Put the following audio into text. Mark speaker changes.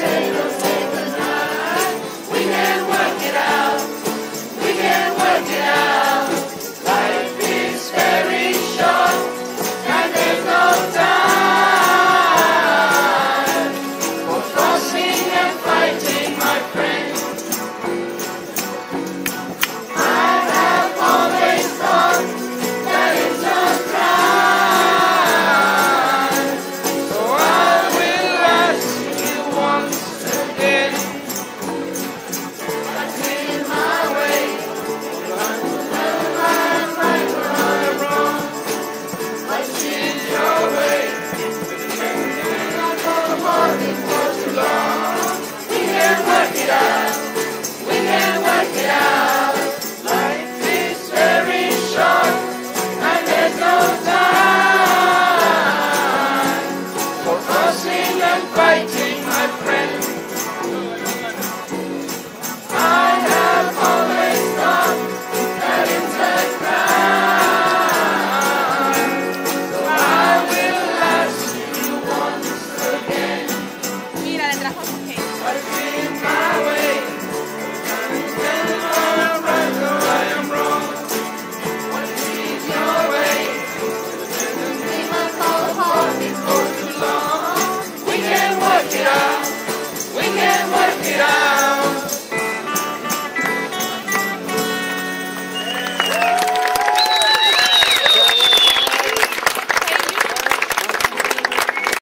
Speaker 1: take us fight